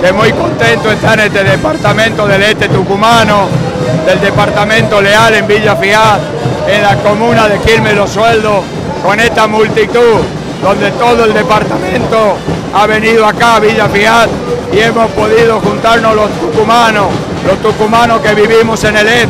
que muy contento está en este departamento del este tucumano, del departamento Leal en Villa Fiat, en la comuna de Quilmes Los Sueldos, con esta multitud, donde todo el departamento ha venido acá a Villa Fiat y hemos podido juntarnos los tucumanos, los tucumanos que vivimos en el este,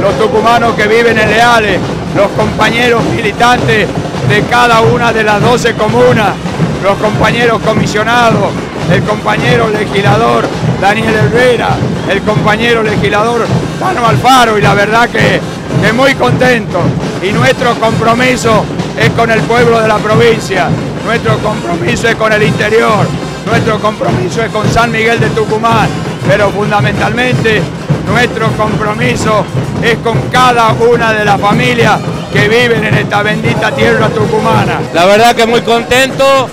los tucumanos que viven en Leales, los compañeros militantes de cada una de las 12 comunas, los compañeros comisionados, el compañero legislador Daniel Herrera, el compañero legislador Tano Alfaro y la verdad que, que muy contento y nuestro compromiso es con el pueblo de la provincia, nuestro compromiso es con el interior, nuestro compromiso es con San Miguel de Tucumán, pero fundamentalmente nuestro compromiso es con cada una de las familias que viven en esta bendita tierra tucumana. La verdad que muy contento,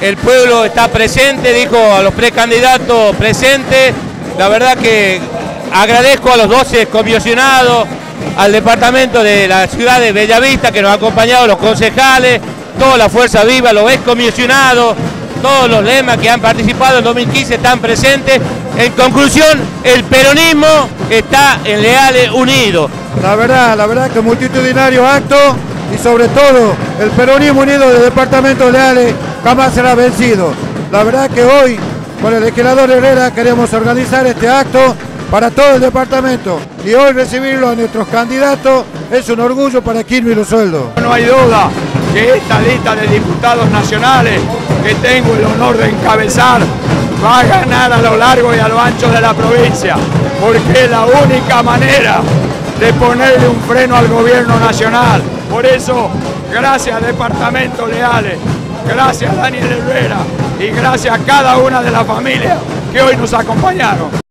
el pueblo está presente, dijo a los precandidatos presentes, la verdad que agradezco a los 12 comisionados, al departamento de la ciudad de Bellavista que nos ha acompañado, los concejales, toda la fuerza viva, los excomisionados, todos los lemas que han participado en 2015 están presentes. En conclusión, el peronismo está en Leales Unido. La verdad, la verdad que multitudinario acto y sobre todo el peronismo unido del departamento de Leales jamás será vencido. La verdad que hoy con el legislador Herrera queremos organizar este acto para todo el departamento y hoy recibirlo a nuestros candidatos es un orgullo para Quilmes y los sueldos. No hay duda que esta lista de diputados nacionales que tengo el honor de encabezar va a ganar a lo largo y a lo ancho de la provincia, porque es la única manera de ponerle un freno al gobierno nacional. Por eso, gracias Departamento Leales, gracias Daniel Herrera y gracias a cada una de las familias que hoy nos acompañaron.